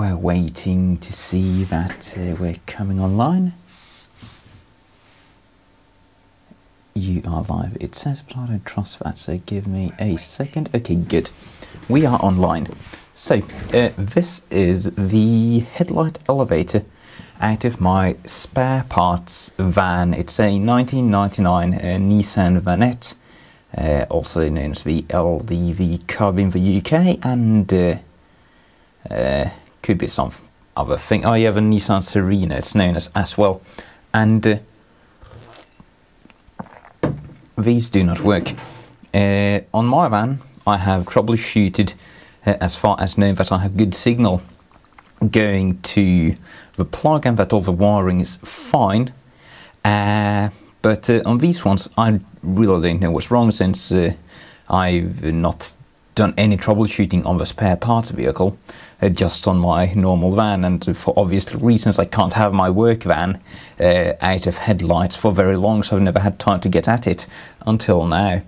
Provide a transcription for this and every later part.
We're waiting to see that uh, we're coming online. You are live. It says, but I don't trust that, so give me a second. Okay, good. We are online. So, uh, this is the headlight elevator out of my spare parts van. It's a 1999 uh, Nissan Vanette, uh, also known as the LDV Cub in the UK, and uh, uh, could be some other thing. Oh, you have a Nissan Serena, it's known as as well. And uh, these do not work. Uh, on my van, I have troubleshooted uh, as far as knowing that I have good signal going to the plug and that all the wiring is fine. Uh, but uh, on these ones, I really don't know what's wrong since uh, I've not done any troubleshooting on the spare parts vehicle, just on my normal van. And for obvious reasons, I can't have my work van uh, out of headlights for very long, so I've never had time to get at it until now.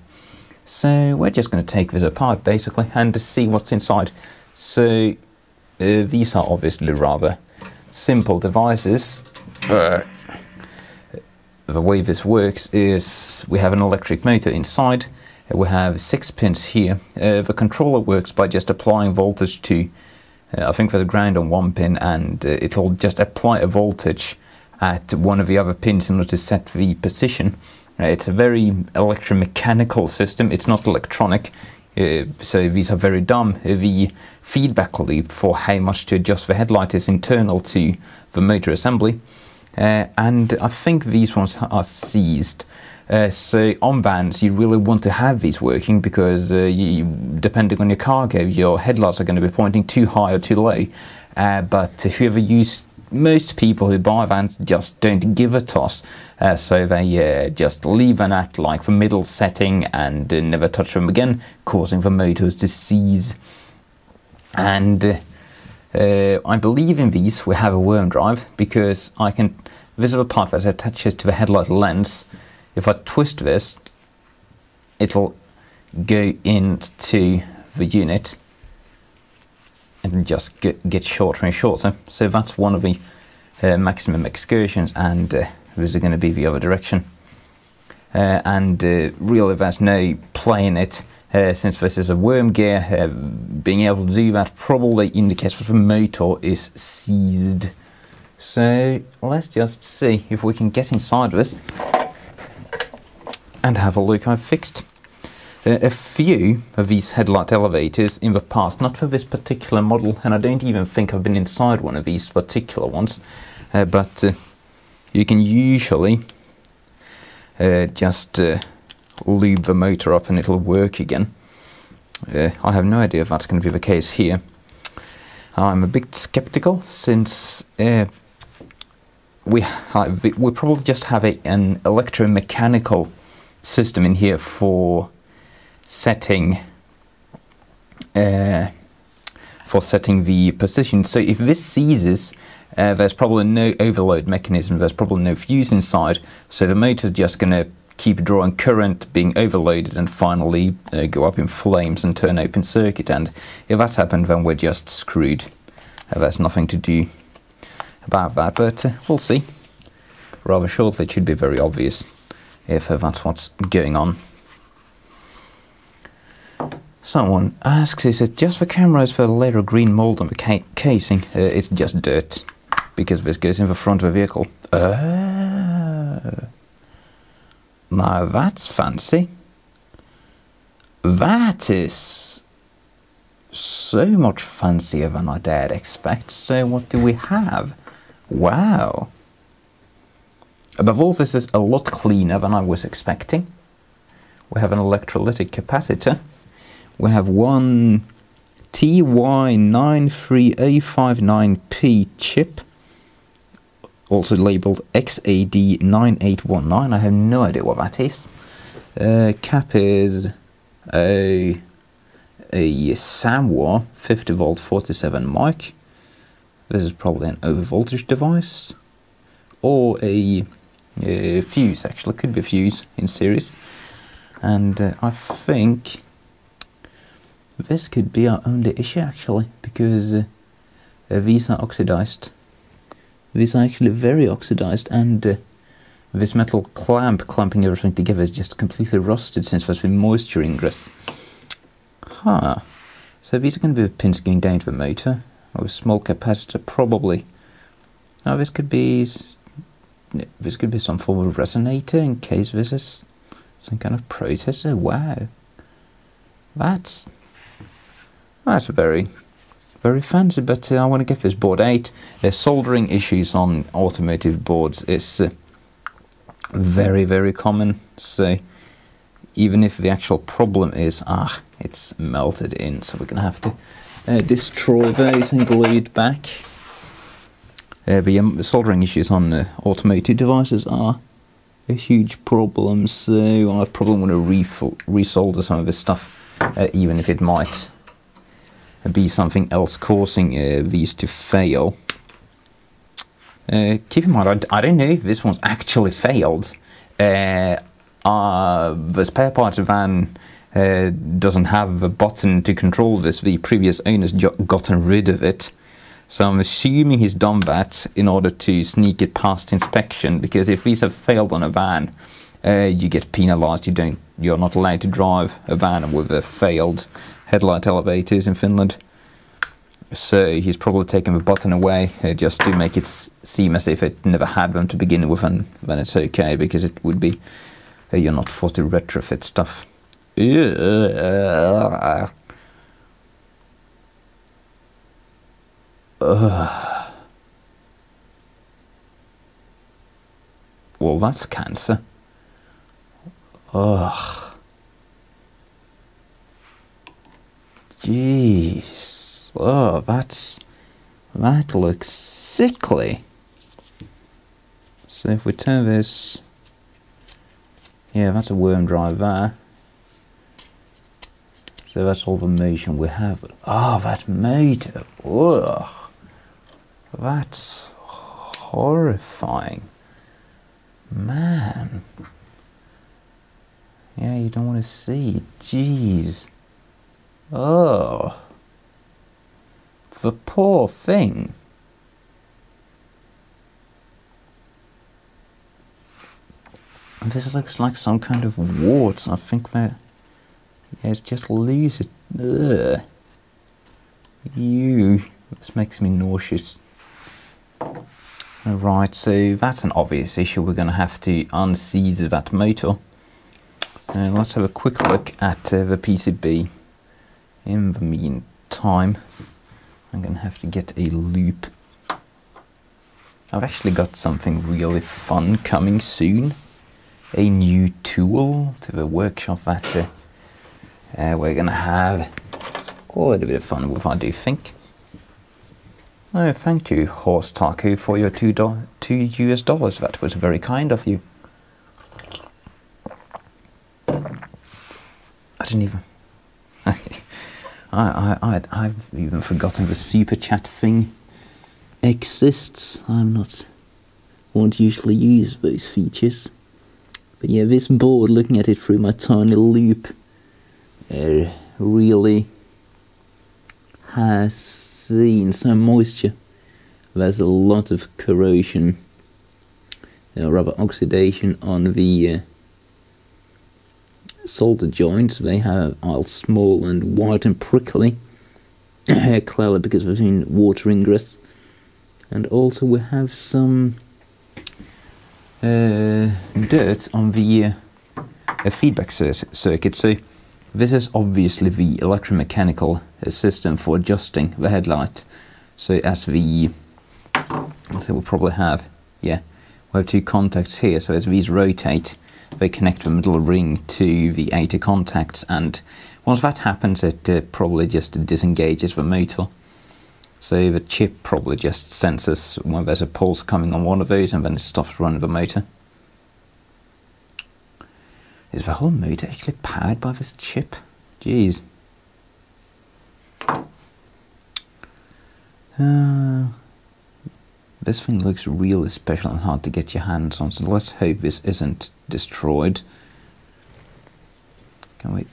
So we're just going to take this apart basically and see what's inside. So uh, these are obviously rather simple devices. Uh, the way this works is we have an electric motor inside. We have six pins here. Uh, the controller works by just applying voltage to, uh, I think there's ground on one pin, and uh, it'll just apply a voltage at one of the other pins in order to set the position. Uh, it's a very electromechanical system. It's not electronic. Uh, so these are very dumb. Uh, the feedback loop for how much to adjust the headlight is internal to the motor assembly. Uh, and I think these ones are seized. Uh, so on vans, you really want to have these working because uh, you, depending on your cargo, your headlights are going to be pointing too high or too low. Uh, but if you ever use, most people who buy vans just don't give a toss, uh, so they uh, just leave them at like the middle setting and never touch them again, causing the motors to seize. And I believe in these we have a worm drive because I can Visible part that attaches to the headlight lens. If I twist this, it'll go into the unit and just get, get shorter and shorter. So that's one of the uh, maximum excursions, and uh, this is going to be the other direction. Uh, and uh, really, there's no play in it. Uh, since this is a worm gear, uh, being able to do that probably indicates that the motor is seized. So let's just see if we can get inside this and have a look. I've fixed uh, a few of these headlight elevators in the past, not for this particular model, and I don't even think I've been inside one of these particular ones, uh, but uh, you can usually uh, just uh, lube the motor up and it'll work again. I have no idea if that's going to be the case here. I'm a bit skeptical since we we probably just have a, an electromechanical system in here for setting uh, for setting the position. So if this seizes, uh, there's probably no overload mechanism. There's probably no fuse inside. So the motor's just going to keep drawing current, being overloaded, and finally uh, go up in flames and turn open circuit. And if that's happened, then we're just screwed. Uh, there's nothing to do about that, but uh, we'll see. Rather shortly, it should be very obvious if that's what's going on. Someone asks, is it just the cameras for the layer of green mold on the ca- casing? Uh, it's just dirt, because this goes in the front of the vehicle. Uh, now that's fancy. That is so much fancier than I dared expect. So what do we have? Wow. Above all, this is a lot cleaner than I was expecting. We have an electrolytic capacitor. We have one TY93A59P chip, also labeled XAD9819. I have no idea what that is. Uh, cap is a, a Samwha 50 volt 47 mic. This is probably an overvoltage device or a, a fuse, actually, could be a fuse in series. And uh, I think this could be our only issue actually, because uh, Uh, these are oxidized. These are actually very oxidized, and uh, this metal clamp clamping everything together is just completely rusted since there's been moisture ingress. Huh. So these are going to be pins going down to the motor. or a small capacitor, probably. Now this could be this could be some form of resonator in case this is some kind of processor. Wow, that's that's very very fancy. But uh, I want to get this board out. Uh, soldering issues on automotive boards is uh, very very common. So even if the actual problem is ah it's melted in, so we're gonna have to uh, destroy those and glue it back. Uh, but soldering issues on uh, automotive devices are a huge problem, so I probably want to re- resolder some of this stuff, uh, even if it might be something else causing uh, these to fail. Uh, keep in mind, I, don't know if this one's actually failed. Uh, the spare parts van doesn't have a button to control this. The previous owners gotten rid of it. So I'm assuming he's done that in order to sneak it past inspection because if these have failed on a van, uh, you get penalised. You don't. You're not allowed to drive a van with a failed headlight elevators in Finland. So he's probably taken the button away uh, just to make it seem as if it never had them to begin with, and then it's okay because it would be uh, you're not forced to retrofit stuff. Ugh. Well, that's cancer. Ugh. Jeez. Oh, that's. That looks sickly. So if we turn this. Yeah, that's a worm drive there. So that's all the motion we have. Ah, oh, that motor. Ugh. That's horrifying. Man. Yeah, you don't want to see. Jeez. Oh. The poor thing. This looks like some kind of warts. I think that. Yeah, it's just loose. Ugh. You. This makes me nauseous. Right, so that's an obvious issue. We're going to have to unseize that motor. Uh, let's have a quick look at uh, the PCB. In the meantime, I'm going to have to get a loupe. I've actually got something really fun coming soon. A new tool to the workshop that uh, uh we're going to have quite a bit of fun with, I do think. Oh, thank you, Horse Taku, for your two, do- two US dollars. That was very kind of you. I didn't even. I, I, I, I've even forgotten the super chat thing exists. I'm not. Won't usually use those features. But yeah, this board, looking at it through my tiny loupe, uh, really has seen some moisture. There's a lot of corrosion, uh, rubber oxidation on the uh, solder joints. They have are small and white and prickly, clearly because of been water ingress. And also we have some uh, dirt on the uh, feedback circuit. So this is obviously the electromechanical system for adjusting the headlight. So as the, let's say we'll probably have, yeah, we have two contacts here. So as these rotate, they connect the middle ring to the outer contacts. And once that happens, it uh, probably just disengages the motor. So the chip probably just senses when there's a pulse coming on one of those and then it stops running the motor. Is the whole motor actually powered by this chip? Jeez. Uh, this thing looks really special and hard to get your hands on, so let's hope this isn't destroyed. Can we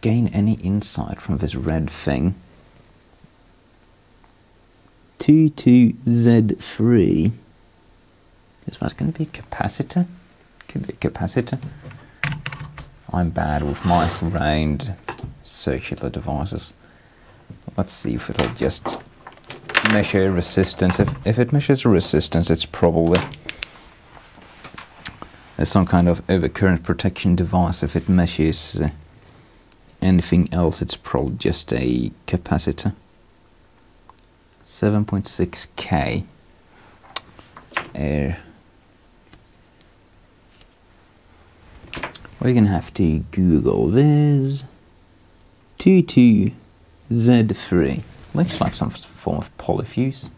gain any insight from this red thing? T2Z3. Is that going to be a capacitor? Could be a capacitor. I'm bad with my round circular devices. Let's see if it'll just measure resistance. If, if it measures resistance, it's probably some kind of overcurrent protection device. If it measures uh, anything else, it's probably just a capacitor. 7.6k air. We're gonna have to Google this. T2Z3. Looks like some form of polyfuse.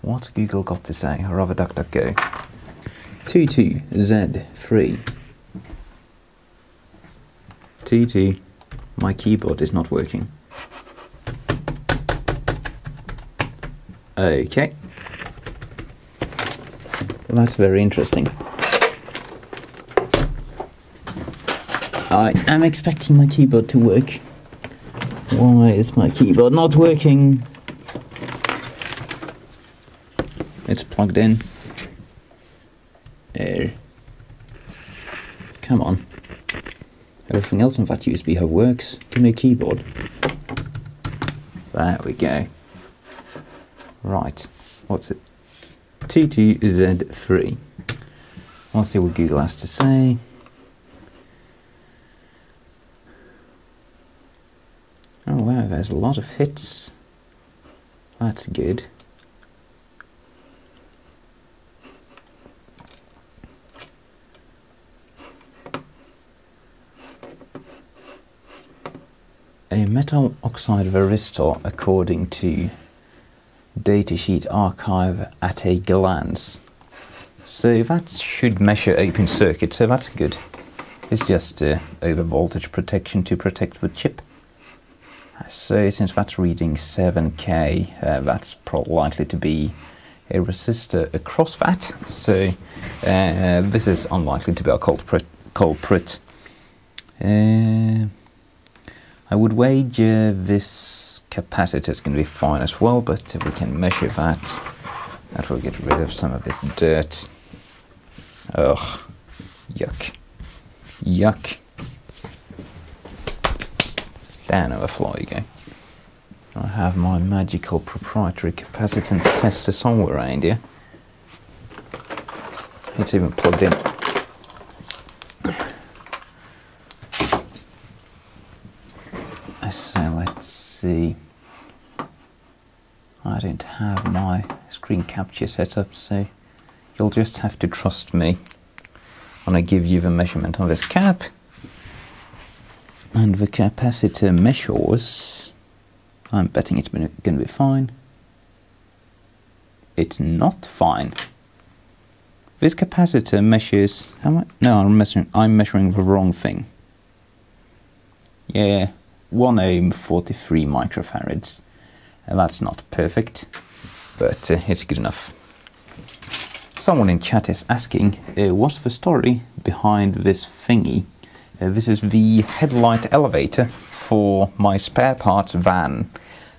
What's Google got to say? Or rather, DuckDuckGo. T2Z3. T2. My keyboard is not working. Okay. That's very interesting. I am expecting my keyboard to work. Why is my keyboard not working? It's plugged in. There. Come on. Everything else on that USB hub works. Give me a keyboard. There we go. Right. What's it? T2Z3. I'll see what Google has to say. Wow, there's a lot of hits. That's good. A metal oxide varistor according to datasheet archive at a glance. So that should measure open circuit, so that's good. It's just uh, over voltage protection to protect the chip. So since that's reading 7k, uh, that's probably likely to be a resistor across that. So uh, this is unlikely to be a culprit. culprit. Uh, I would wager this capacitor is going to be fine as well, but if we can measure that, that will get rid of some of this dirt. Ugh, yuck, yuck. Down you go. I have my magical proprietary capacitance tester somewhere around here. It's even plugged in. So let's see. I don't have my screen capture set up, so you'll just have to trust me when I give you the measurement on this cap. And the capacitor measures, I'm betting it's going to be fine. It's not fine. This capacitor measures, how? No, I'm measuring, I'm measuring the wrong thing. Yeah, 1 ohm, 43 microfarads. And that's not perfect, but uh, it's good enough. Someone in chat is asking, uh, what's the story behind this thingy? Uh, this is the headlight elevator for my spare parts van,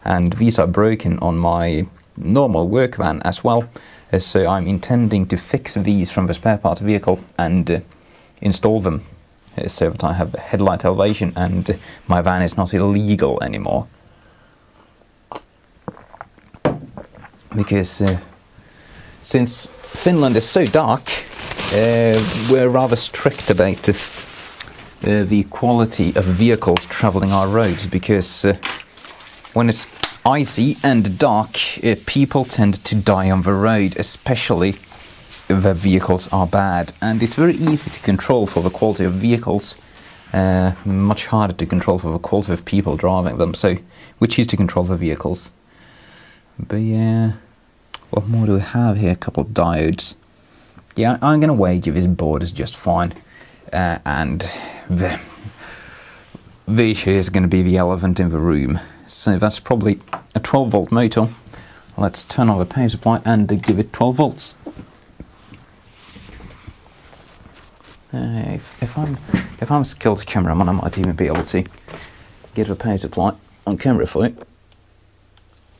and these are broken on my normal work van as well. Uh, so I'm intending to fix these from the spare parts vehicle and uh, install them uh, so that I have headlight elevation and my van is not illegal anymore. Because uh, since Finland is so dark, uh, we're rather strict about uh, the quality of vehicles traveling our roads because uh, when it's icy and dark, uh, people tend to die on the road, especially if the vehicles are bad. And it's very easy to control for the quality of vehicles, uh, much harder to control for the quality of people driving them. So we choose to control the vehicles. But yeah, what more do we have here? A couple of diodes. Yeah, I'm going to wager this board is just fine. Uh, and the, the issue is going to be the elephant in the room. So that's probably a 12 volt motor. Let's turn on the power supply and give it 12 volts. Uh, if, if, I'm if I'm a skilled cameraman, I might even be able to get a power supply on camera for it.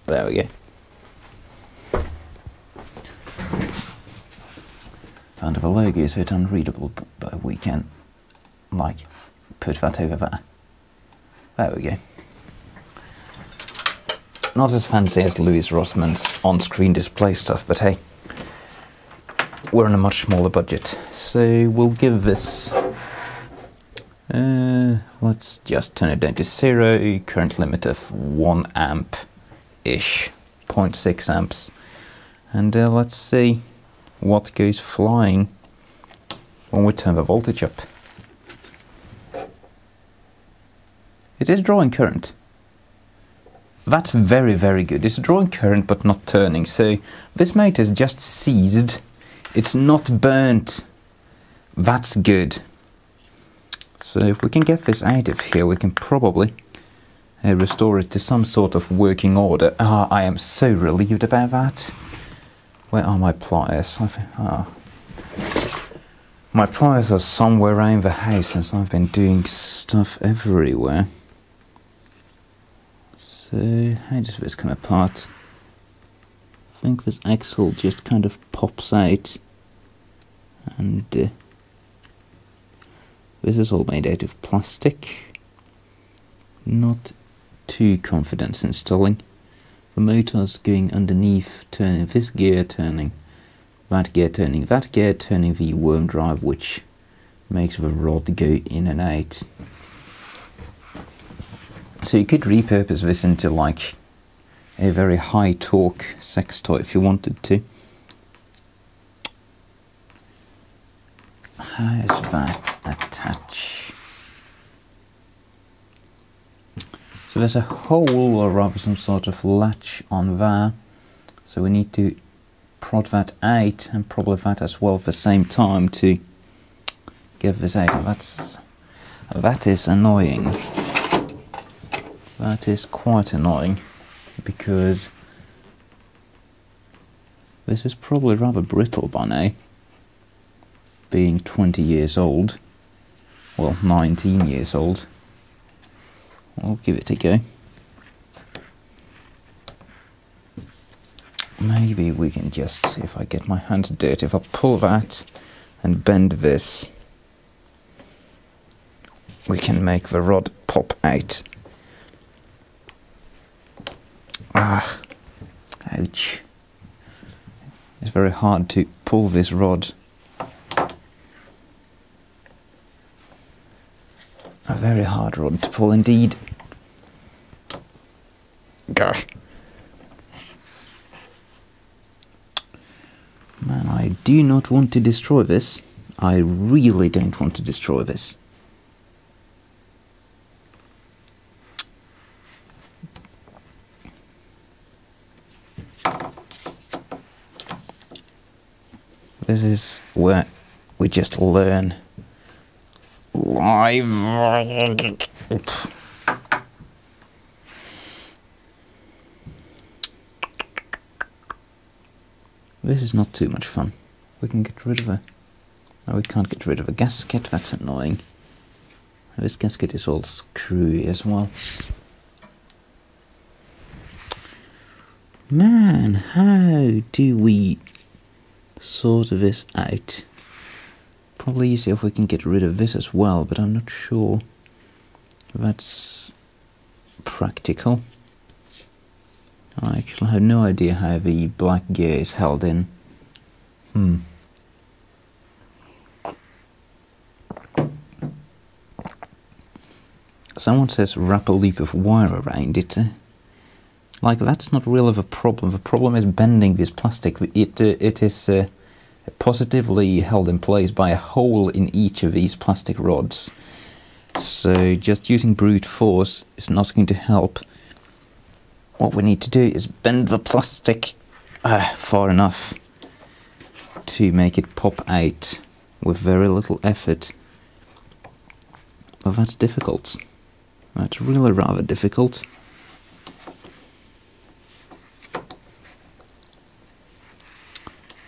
There we go. Found a logo is a bit unreadable, but, but we can, like, put that over there. There we go. Not as fancy as Louis Rossman's on-screen display stuff, but hey, we're on a much smaller budget. So we'll give this, uh, let's just turn it down to zero, current limit of one amp-ish, 0.6 amps. And uh, let's see what goes flying when we turn the voltage up. It is drawing current. That's very, very good. It's drawing current but not turning. So this motor is just seized. It's not burnt. That's good. So if we can get this out of here, we can probably uh, restore it to some sort of working order. Ah, I am so relieved about that. Where are my pliers? Ah. My pliers are somewhere around the house since I've been doing stuff everywhere. So, how does this come apart? I think this axle just kind of pops out and uh, this is all made out of plastic. Not too confident installing. The motor's going underneath, turning this gear, turning that gear, turning that gear, turning the worm drive, which makes the rod go in and out. So you could repurpose this into like a very high torque sex toy if you wanted to. How does that attach? So there's a hole or rather some sort of latch on there. So we need to prod that out and probably that as well at the same time to give this out. That's that is annoying. That is quite annoying because this is probably rather brittle by now, being 20 years old, well 19 years old. I'll give it a go. Maybe we can just, see if I get my hands dirty, if I pull that and bend this, we can make the rod pop out. Ah, ouch. It's very hard to pull this rod. A very hard rod to pull indeed. Gosh. Man, I do not want to destroy this. I really don't want to destroy this. This is where we just learn This is not too much fun. We can get rid of a. No, we can't get rid of a gasket, that's annoying. This gasket is all screwy as well. Man, how do we sort this out. Probably easier if we can get rid of this as well, but I'm not sure that's practical. I actually have no idea how the black gear is held in. Hmm. Someone says wrap a loop of wire around it. Like that's not really the problem. The problem is bending this plastic. It uh, it is uh, positively held in place by a hole in each of these plastic rods. So just using brute force is not going to help. What we need to do is bend the plastic uh, far enough to make it pop out with very little effort. Well, that's difficult. That's really rather difficult.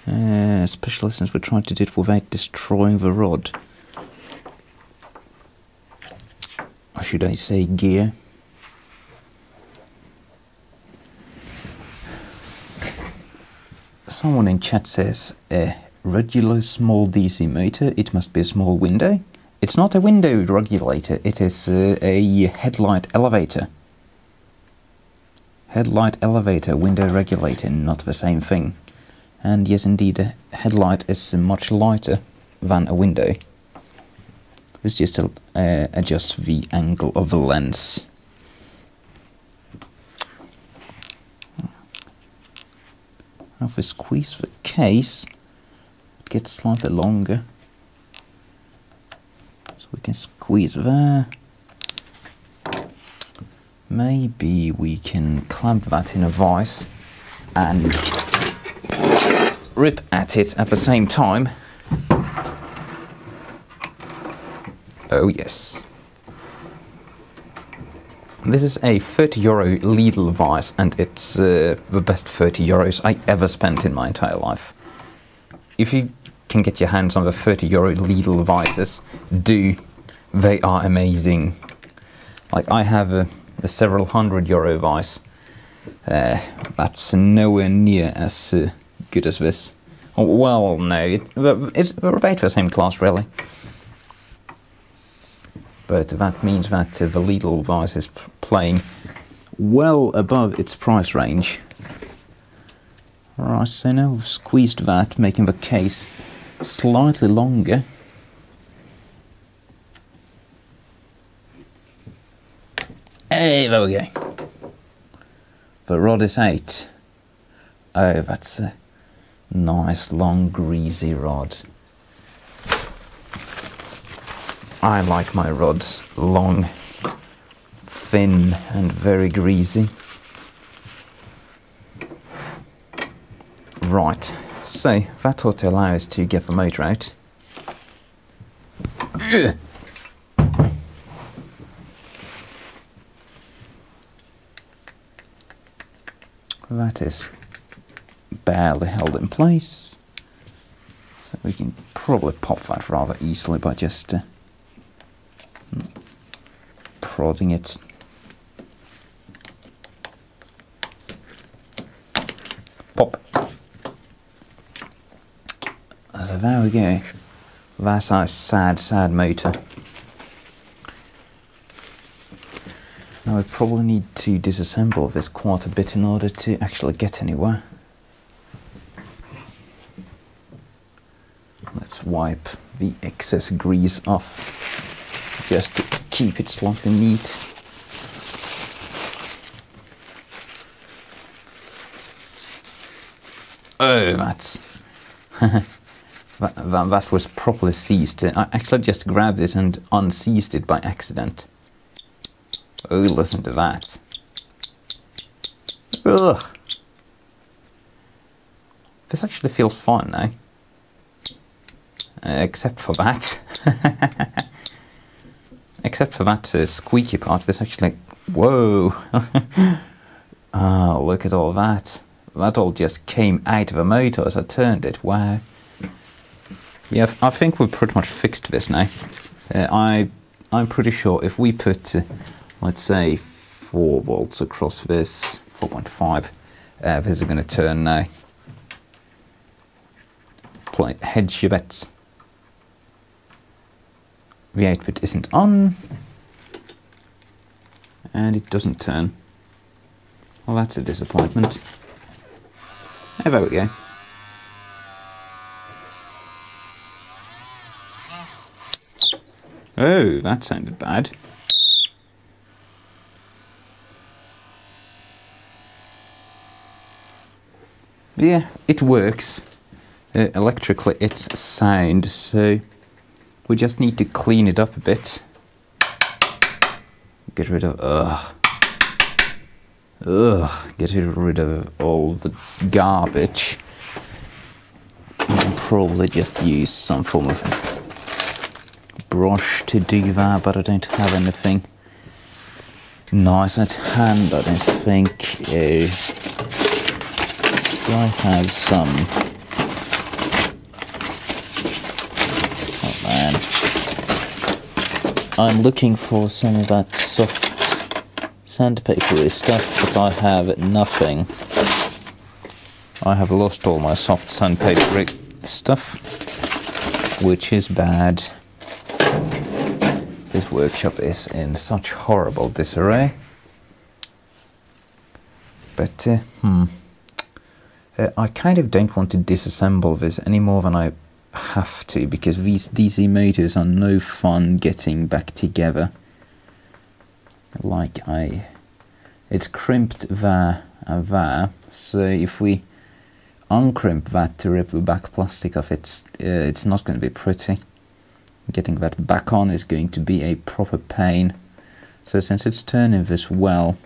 Uh, especially since we're trying to do it without destroying the rod. Or should I say gear? someone in chat says a regular small DC motor. It must be a small window. It's not a window regulator. It is uh, a headlight elevator. Headlight elevator, window regulator, not the same thing. And yes, indeed, a headlight is much lighter than a window. This just uh, adjusts the angle of the lens. If we squeeze the case, it gets slightly longer. So we can squeeze there. Maybe we can clamp that in a vise and rip at it at the same time. Oh yes. This is a 30 euro Lidl vise and it's uh, the best 30 euros I ever spent in my entire life. If you can get your hands on the 30 euro Lidl vises, do. They are amazing. Like I have a, a several hundred euro vise. Uh, that's nowhere near as uh, good as this. Well, no, it, it's about the same class really but that means that uh, the Lidl Vice is playing well above its price range. Right, so now we've squeezed that, making the case slightly longer. Hey, there we go. The rod is out. Oh, that's a nice, long, greasy rod. I like my rods long, thin and very greasy. Right, so that ought to allow us to get the motor out. That is barely held in place. So we can probably pop that rather easily by just uh, prodding it. Pop. So there we go. That's our sad, sad motor. Now we probably need to disassemble this quite a bit in order to actually get anywhere. Let's wipe the excess grease off just to keep it slightly neat. Oh, that's... that, that, that, was properly seized. I actually just grabbed it and unseized it by accident. Oh, listen to that. Ugh. This actually feels fine now. Uh, except for that. except for that uh, squeaky part, this actually, whoa, oh, look at all that. That all just came out of the motor as I turned it, wow. Yeah, I think we've pretty much fixed this now. Uh, I, I'm pretty sure if we put, uh, let's say, 4 volts across this, 4.5, uh, this is going to turn now. Play, hedge your bets the output isn't on and it doesn't turn. Well, that's a disappointment. Oh, there we go. Oh, that sounded bad. Yeah, it works. Uh, electrically, it's sound, so we just need to clean it up a bit. Get rid of, ugh. Ugh, get rid of all the garbage. probably just use some form of brush to do that, but I don't have anything nice at hand, I don't think. Uh, I have some I'm looking for some of that soft sandpapery stuff, but I have nothing. I have lost all my soft sandpaper stuff, which is bad. This workshop is in such horrible disarray. But, uh, hmm. Uh, I kind of don't want to disassemble this any more than I have to because these DC motors are no fun getting back together. Like I, it's crimped there and there. So if we uncrimp that to rip the back plastic off, it's uh, it's not going to be pretty. Getting that back on is going to be a proper pain. So since it's turning this well,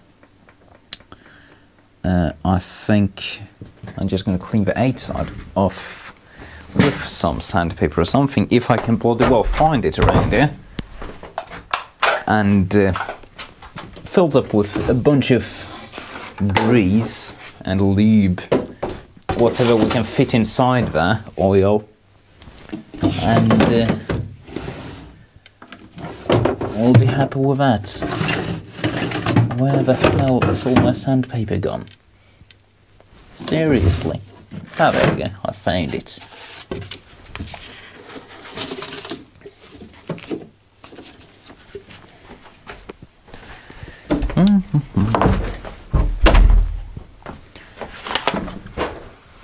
uh, I think I'm just going to clean the outside off with some sandpaper or something, if I can bloody well find it around here. And uh, filled up with a bunch of grease and lube, whatever we can fit inside there, oil. And uh, I'll be happy with that. Where the hell has all my sandpaper gone? Seriously. Ah, there we go. I found it.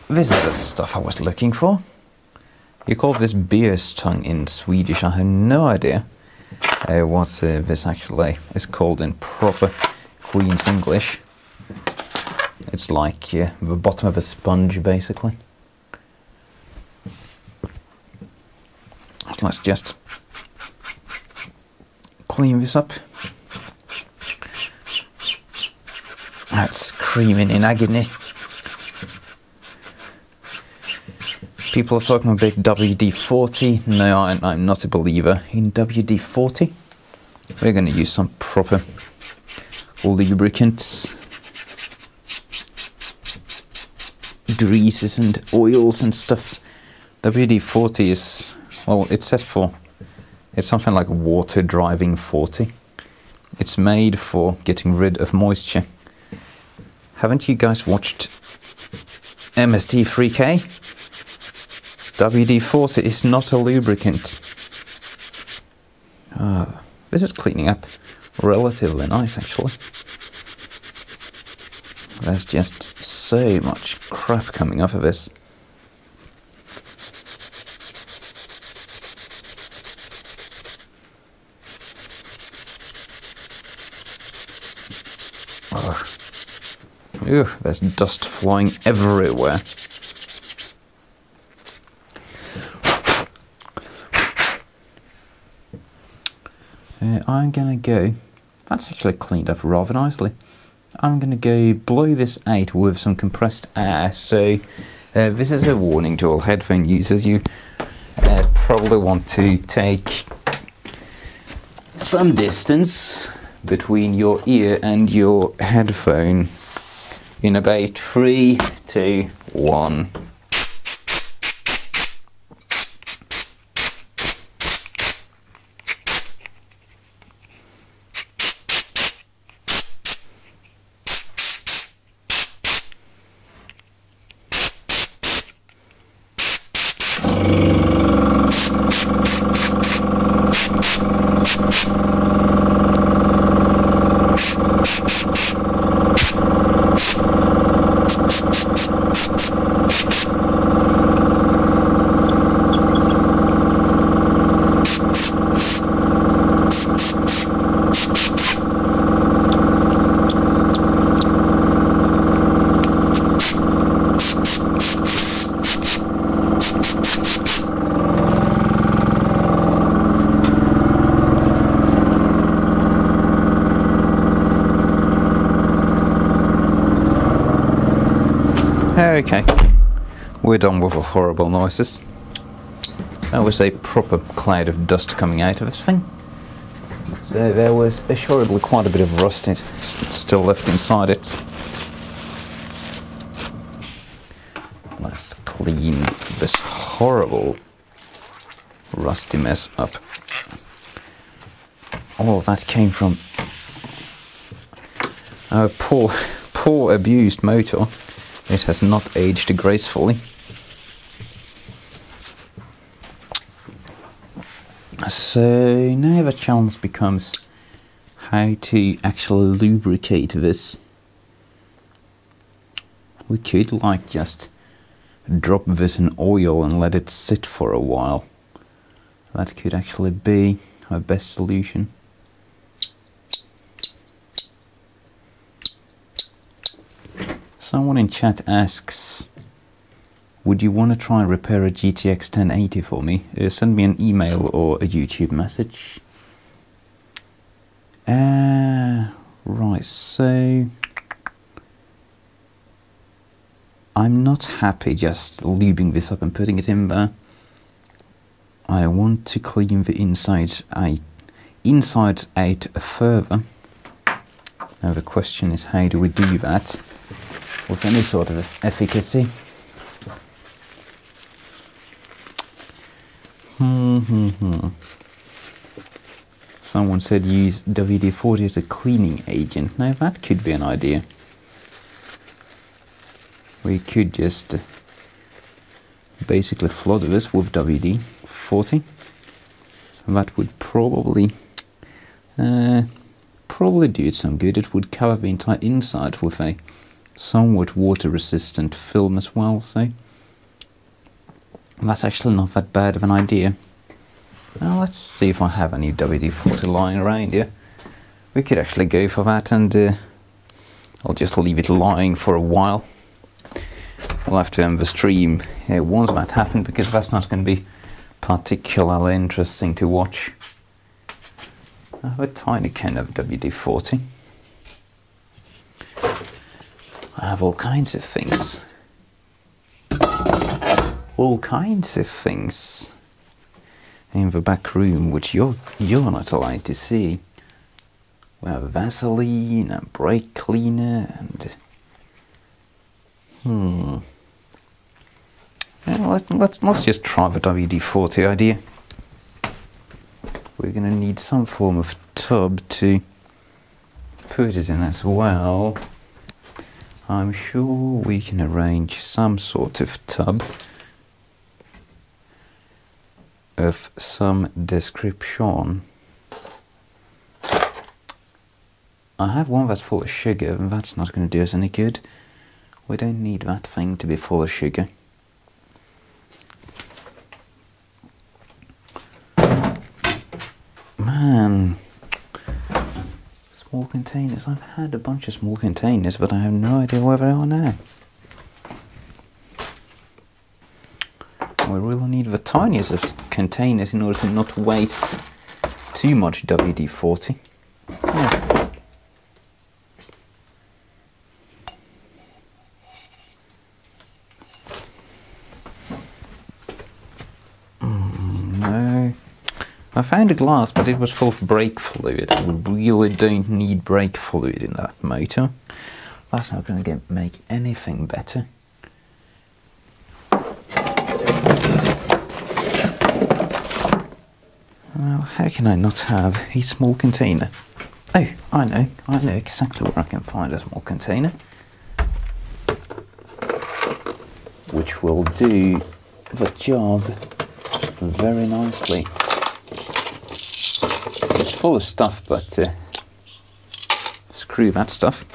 This is the stuff I was looking for. You call this beer's tongue in Swedish. I have no idea uh, what uh, this actually is called in proper Queen's English. It's like uh, the bottom of a sponge, basically. Let's just clean this up. That's screaming in agony. People are talking about WD 40. No, I'm not a believer in WD 40. We're going to use some proper all the lubricants, greases, and oils and stuff. WD 40 is, well, it says for, it's something like water driving 40. It's made for getting rid of moisture. Haven't you guys watched MSD3K? WD-40 is not a lubricant. Uh, this is cleaning up relatively nice actually. There's just so much crap coming off of this. Ugh, there's dust flying everywhere. Uh, I'm gonna go. That's actually cleaned up rather nicely. I'm gonna go blow this out with some compressed air. So uh, this is a warning to all headphone users. You uh, probably want to take some distance between your ear and your headphone in about three, two, one. Okay, horrible noises. That was a proper cloud of dust coming out of this thing. So there was assuredly quite a bit of rust still left inside it. Let's clean this horrible rusty mess up. All of that came from a poor, poor abused motor It has not aged gracefully. So now the challenge becomes how to actually lubricate this. We could like just drop this in oil and let it sit for a while. That could actually be our best solution. Someone in chat asks, would you want to try and repair a GTX 1080 for me? Uh, send me an email or a YouTube message. Uh, right, so I'm not happy just lubing this up and putting it in there. I want to clean the inside out, inside out further. Now the question is how do we do that with any sort of efficacy? Hmm, hmm, hmm. Someone said use WD-40 as a cleaning agent. Now that could be an idea. We could just basically flood this with WD-40. That would probably uh, probably do it some good. It would cover the entire inside with a somewhat water-resistant film as well. So that's actually not that bad of an idea. Now let's see if I have any WD-40 lying around here. We could actually go for that and uh, I'll just leave it lying for a while. We'll have to end the stream uh, once that happens because that's not going to be particularly interesting to watch. I have a tiny can of WD-40. I have all kinds of things all kinds of things in the back room which you're, you're not allowed to see. We have Vaseline and brake cleaner and... Hmm... Yeah, let, let's, let's just try the WD-40 idea. We're going to need some form of tub to put it in as well. I'm sure we can arrange some sort of tub of some description. I have one that's full of sugar, and that's not going to do us any good. We don't need that thing to be full of sugar. Man, small containers. I've had a bunch of small containers, but I have no idea where they are now. We really need the tiniest of containers in order to not waste too much WD-40. Yeah. Mm, no. I found a glass, but it was full of brake fluid. We really don't need brake fluid in that motor. That's not going to make anything better. Well, how can I not have a small container? Oh, I know, I know exactly where I can find a small container. Which will do the job very nicely. It's full of stuff, but uh, screw that stuff.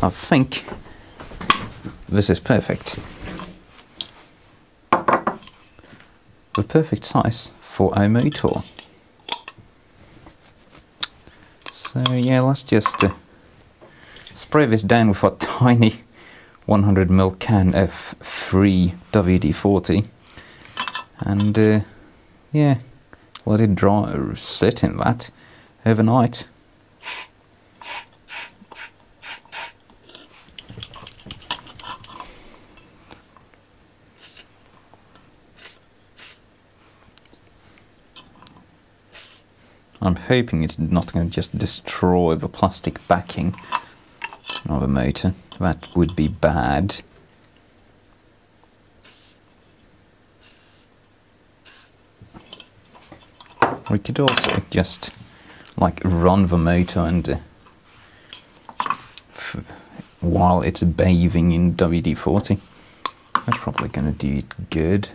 I think this is perfect. The perfect size for a motor. So yeah, let's just uh, spray this down with a tiny 100ml can of free WD-40 and uh, yeah, let it dry, sit in that overnight. I'm hoping it's not going to just destroy the plastic backing of the motor. That would be bad. We could also just like run the motor and uh, while it's bathing in WD-40. That's probably going to do it good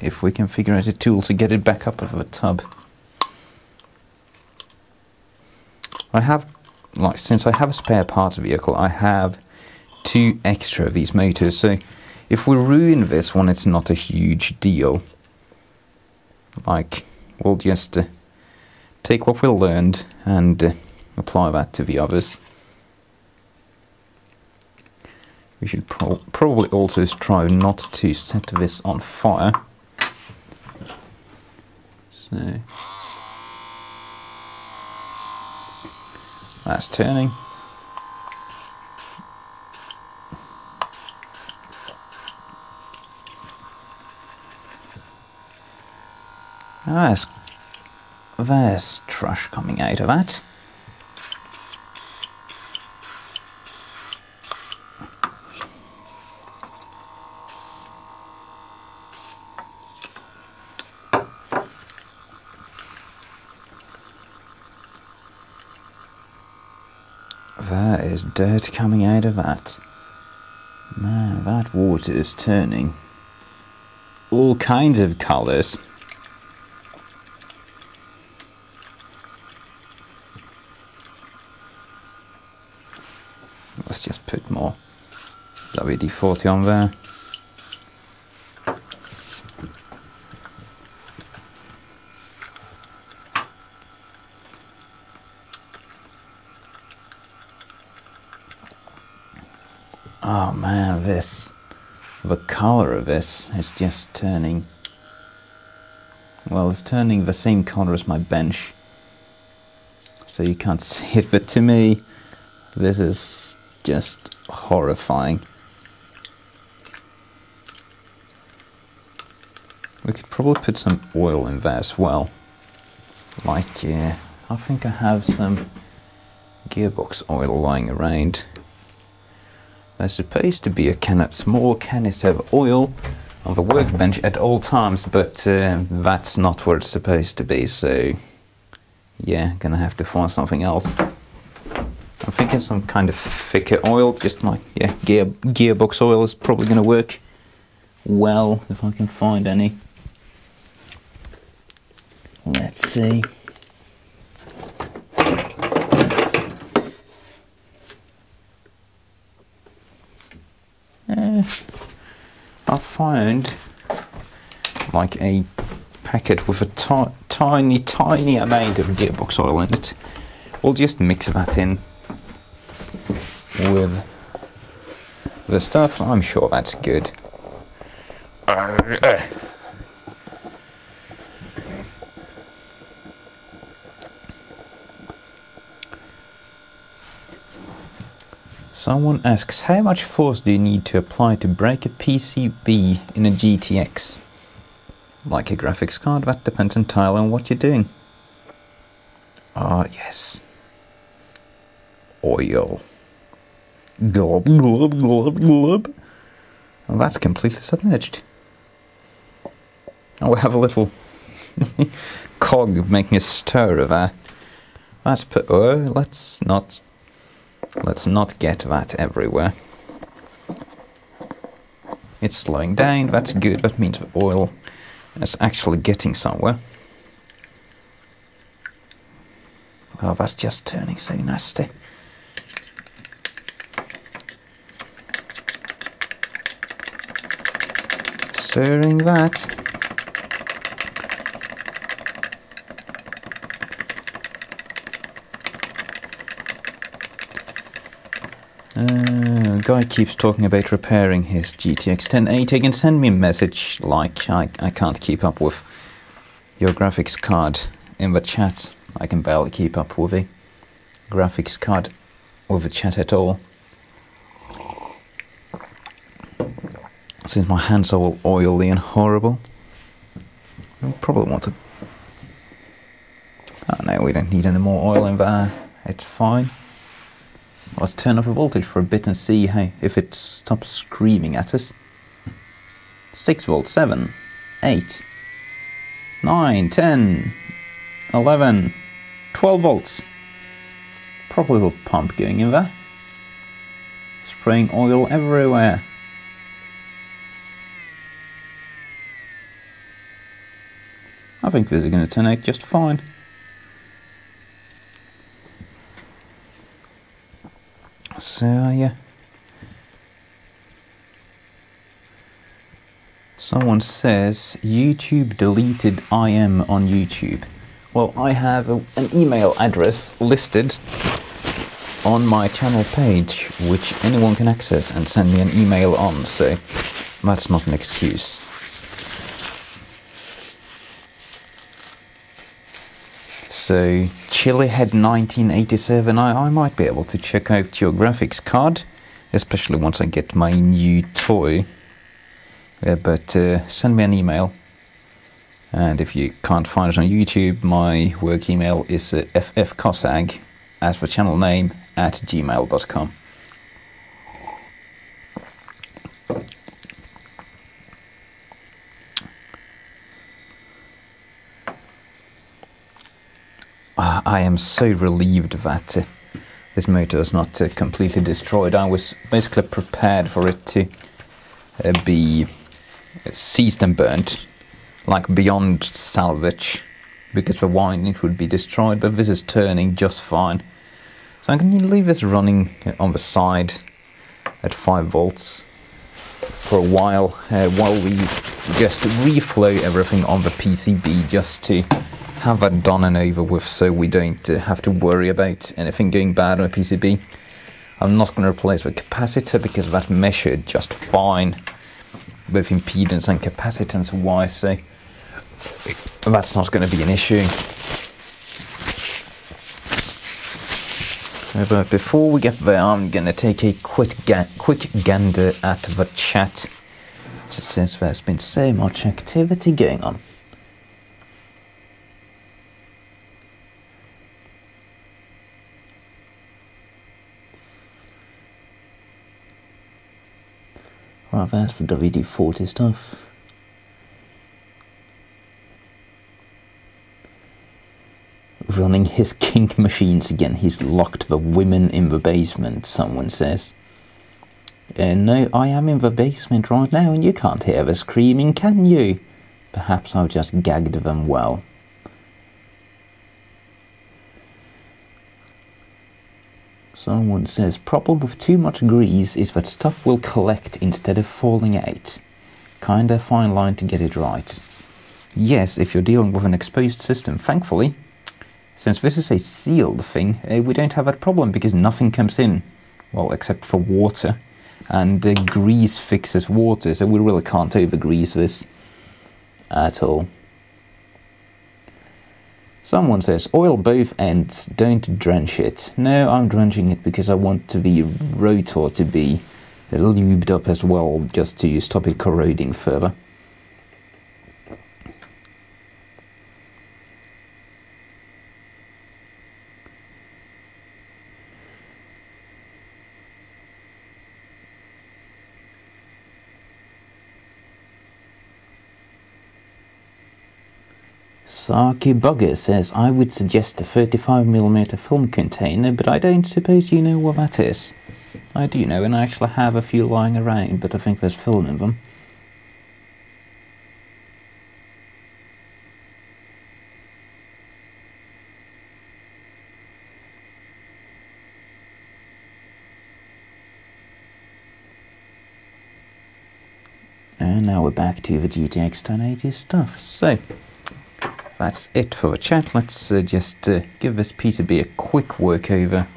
if we can figure out a tool to get it back up of the tub. I have, like, since I have a spare parts vehicle, I have two extra of these motors, so if we ruin this one, it's not a huge deal. Like, we'll just uh, take what we learned and uh, apply that to the others. We should pro probably also try not to set this on fire. So that's turning. Ah, there's, there's trash coming out of that. There is dirt coming out of that. Man, that water is turning all kinds of colours. Let's just put more WD-40 on there. Oh man, this, the color of this is just turning, well, it's turning the same color as my bench. So you can't see it, but to me, this is just horrifying. We could probably put some oil in there as well. Like, yeah, I think I have some gearbox oil lying around. There's supposed to be a can, small canister of oil on the workbench at all times, but uh, that's not where it's supposed to be, so yeah, gonna have to find something else. I'm thinking some kind of thicker oil, just like, yeah, gear, gearbox oil is probably gonna work well if I can find any. Let's see. Uh, I found like a packet with a tiny, tiny amount of gearbox oil in it. We'll just mix that in with the stuff. I'm sure that's good. Someone asks, how much force do you need to apply to break a PCB in a GTX? Like a graphics card, that depends entirely on what you're doing. Ah, yes. Oil. Glub, glub, glub, glub. Well, that's completely submerged. Oh, we have a little cog making a stir of there. Let's put, oh, let's not Let's not get that everywhere. It's slowing down, that's good, that means the oil is actually getting somewhere. Oh, that's just turning so nasty. Stirring that. Guy keeps talking about repairing his GTX 1080. Can send me a message like I, I can't keep up with your graphics card in the chat. I can barely keep up with the graphics card with the chat at all. Since my hands are all oily and horrible, I probably want to. Oh no, we don't need any more oil in there. It's fine. Let's turn off the voltage for a bit and see hey, if it stops screaming at us. 6 volts, 7, 8, 9, 10, 11, 12 volts. Probably a little pump going in there. Spraying oil everywhere. I think this is going to turn out just fine. So, uh, yeah. Someone says YouTube deleted IM on YouTube. Well, I have a, an email address listed on my channel page, which anyone can access and send me an email on, so that's not an excuse. So, Chile had 1987, I, I might be able to check out your graphics card, especially once I get my new toy. Uh, but uh, send me an email. And if you can't find it on YouTube, my work email is uh, ffcossag, as for channel name, at gmail.com. I am so relieved that uh, this motor is not uh, completely destroyed. I was basically prepared for it to uh, be seized and burnt, like beyond salvage, because the winding would be destroyed, but this is turning just fine. So I'm going to leave this running on the side at 5 volts for a while, uh, while we just reflow everything on the PCB just to have done and over with so we don't uh, have to worry about anything going bad on a PCB. I'm not going to replace the capacitor because that measured just fine both impedance and capacitance wise, so that's not going to be an issue. But before we get there, I'm going to take a quick, ga quick gander at the chat, since there's been so much activity going on. Right, asked for WD-40 stuff. Running his kink machines again. He's locked the women in the basement, someone says. Uh, no, I am in the basement right now and you can't hear the screaming, can you? Perhaps I've just gagged them well. Someone says, problem with too much grease is that stuff will collect instead of falling out. Kinda fine line to get it right. Yes, if you're dealing with an exposed system, thankfully, since this is a sealed thing, uh, we don't have that problem because nothing comes in. Well, except for water. And uh, grease fixes water, so we really can't over grease this at all. Someone says, oil both ends, don't drench it. No, I'm drenching it because I want to be rotor to be lubed up as well, just to stop it corroding further. Saki Bugger says, I would suggest a 35mm film container, but I don't suppose you know what that is. I do know, and I actually have a few lying around, but I think there's film in them. And now we're back to the GTX 1080 stuff. So, that's it for the chat. Let's uh, just uh, give this PCB a quick workover.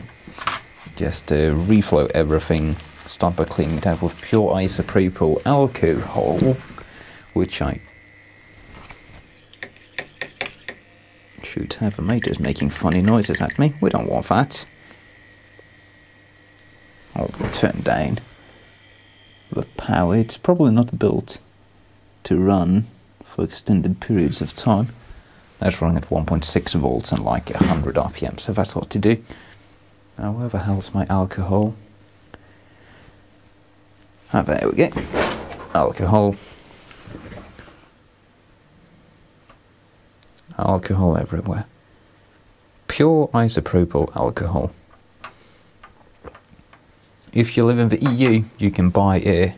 Just uh, reflow everything. Start by cleaning it out with pure isopropyl alcohol, which I should have. The motor's making funny noises at me. We don't want that. I'll turn down the power. It's probably not built to run for extended periods of time. That's running at 1.6 volts and like 100 RPM, so that's what to do. Now, where the hell's my alcohol? Ah, there we go. Alcohol. Alcohol everywhere. Pure isopropyl alcohol. if you live in the EU, you can buy uh,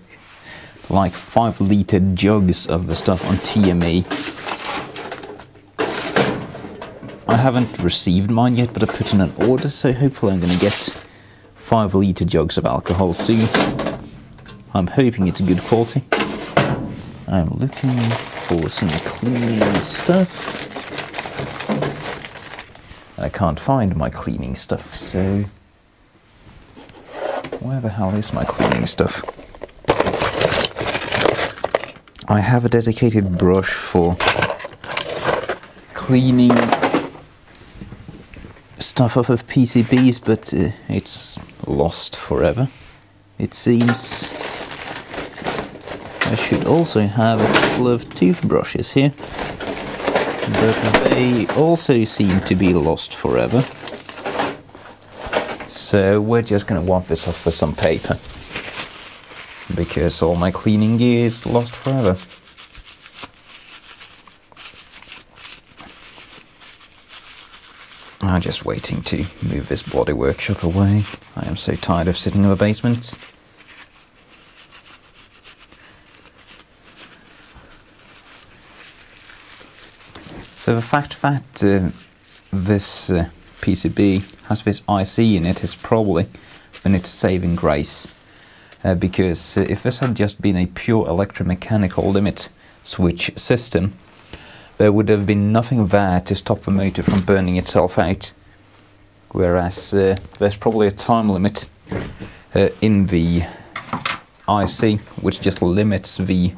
like 5 litre jugs of the stuff on TME. I haven't received mine yet, but I put in an order, so hopefully I'm going to get 5 litre jugs of alcohol soon. I'm hoping it's a good quality. I'm looking for some cleaning stuff. I can't find my cleaning stuff, so where the hell is my cleaning stuff? I have a dedicated brush for cleaning stuff off of PCBs, but uh, it's lost forever. It seems I should also have a couple of toothbrushes here, but they also seem to be lost forever. So we're just gonna wipe this off with some paper because all my cleaning gear is lost forever. I'm just waiting to move this body workshop away. I am so tired of sitting in the basement. So the fact that uh, this uh, PCB has this IC in it is probably an its saving grace. Uh, because if this had just been a pure electromechanical limit switch system, there would have been nothing there to stop the motor from burning itself out. Whereas uh, there's probably a time limit uh, in the IC which just limits the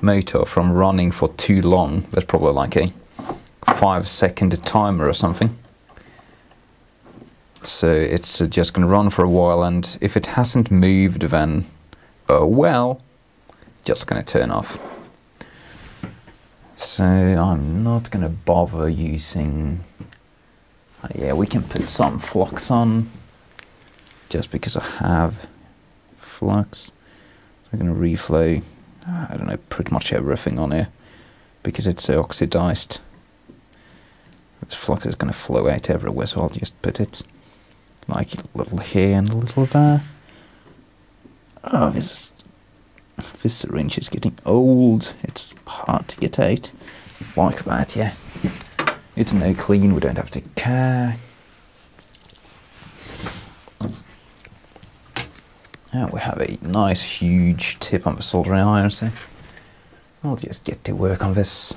motor from running for too long. There's probably like a five second timer or something. So it's uh, just going to run for a while, and if it hasn't moved, then oh well, just going to turn off. So I'm not going to bother using. Uh, yeah, we can put some flux on, just because I have flux. I'm going to reflow. I don't know, pretty much everything on here because it's so oxidized. This flux is going to flow out everywhere, so I'll just put it like a little here and a little there. Oh, this is, this syringe is getting old. It's hard to get out. Like that, yeah. It's no clean, we don't have to care. Now we have a nice huge tip on the soldering iron, so I'll just get to work on this.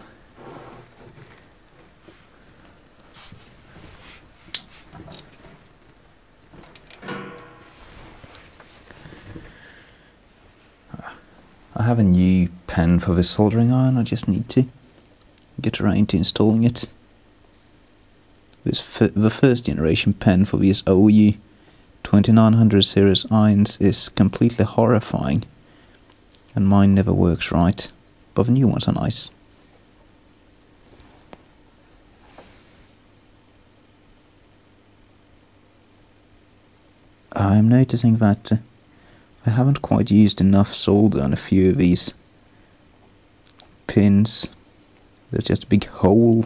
I have a new pen for this soldering iron, I just need to get around to installing it. This the first generation pen for these OU 2900 series irons is completely horrifying and mine never works right, but the new ones are nice. I'm noticing that uh, I haven't quite used enough solder on a few of these pins. There's just a big hole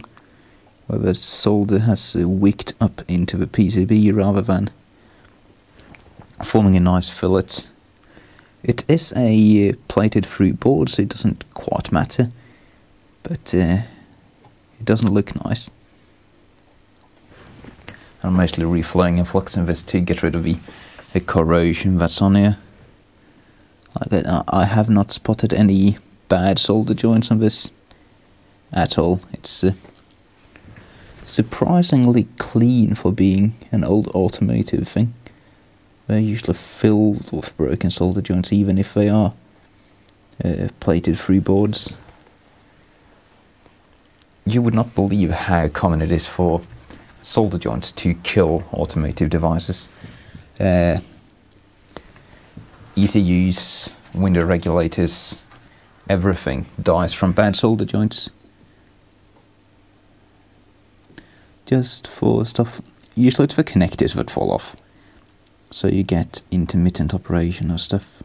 where the solder has wicked up into the PCB rather than forming a nice fillet. It is a uh, plated through board, so it doesn't quite matter, but uh, it doesn't look nice. I'm mostly reflowing and fluxing this to get rid of the, the corrosion that's on here. Like I have not spotted any bad solder joints on this at all. It's uh, surprisingly clean for being an old automotive thing. They're usually filled with broken solder joints, even if they are uh, plated through boards. You would not believe how common it is for solder joints to kill automotive devices. Uh, ECUs, window regulators, everything dies from bad solder joints. Just for stuff, usually it's the connectors that fall off. So you get intermittent operation of stuff.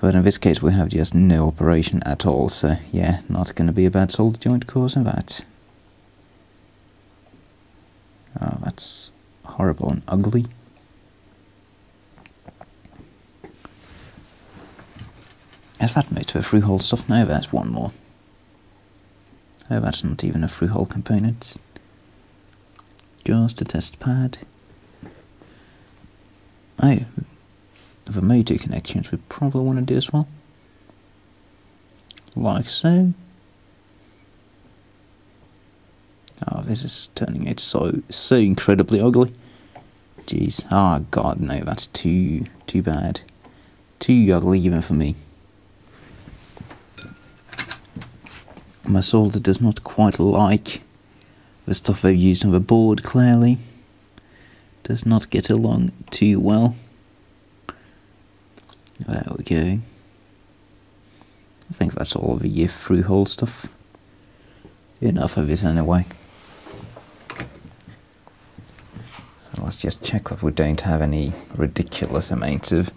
But in this case we have just no operation at all, so yeah, not gonna be a bad solder joint causing that. Oh, that's horrible and ugly. That a through-hole stuff? No, that's one more. Oh, that's not even a through-hole component. Just a test pad. Oh, the motor connections we probably want to do as well. Like so. Oh, this is turning it so so incredibly ugly. Jeez. Oh god, no, that's too too bad. Too ugly even for me. My solder does not quite like the stuff I've used on the board, clearly. Does not get along too well. There we go. I think that's all the through hole stuff. Enough of this anyway. So let's just check if we don't have any ridiculous amounts of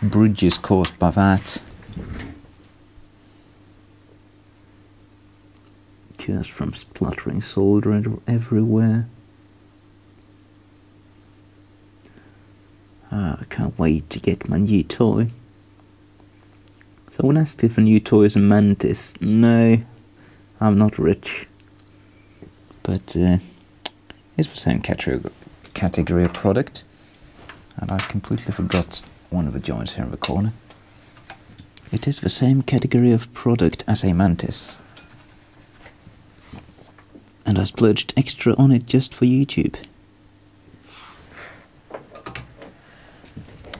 bridges caused by that. Just from spluttering solder everywhere. Ah, I can't wait to get my new toy. Someone asked if a new toy is a mantis. No, I'm not rich. But uh, it's the same category of product. And I completely forgot one of the joints here in the corner. It is the same category of product as a mantis. And I splurged extra on it just for YouTube.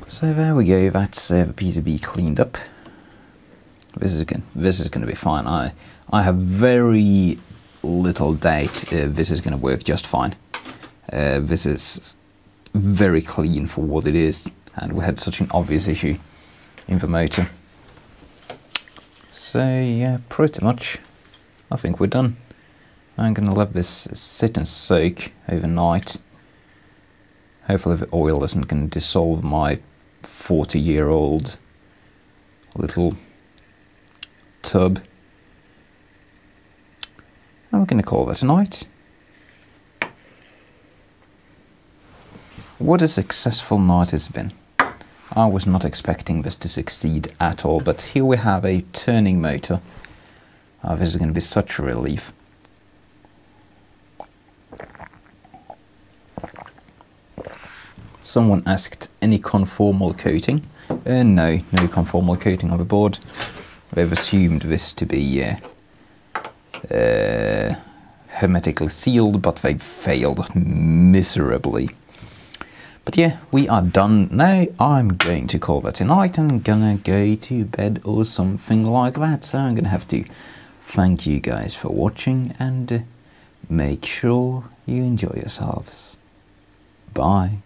So there we go, that's uh, the PCB cleaned up. This is going this is going to be fine. I I have very little doubt uh, this is going to work just fine. Uh, this is very clean for what it is, and we had such an obvious issue in the motor. So yeah, pretty much, I think we're done. I'm to let this sit and soak overnight. Hopefully the oil isn't to dissolve my 40 year old little tub. And we're going to call that a night. What a successful night it's been. I was not expecting this to succeed at all, but here we have a turning motor. Oh, this is going to be such a relief. Someone asked any conformal coating. Uh, no, no conformal coating on the board. They've assumed this to be uh, uh, hermetically sealed, but they failed miserably. But yeah, we are done now. I'm going to call that tonight and I'm gonna go to bed or something like that. So I'm gonna have to thank you guys for watching and uh, make sure you enjoy yourselves. Bye.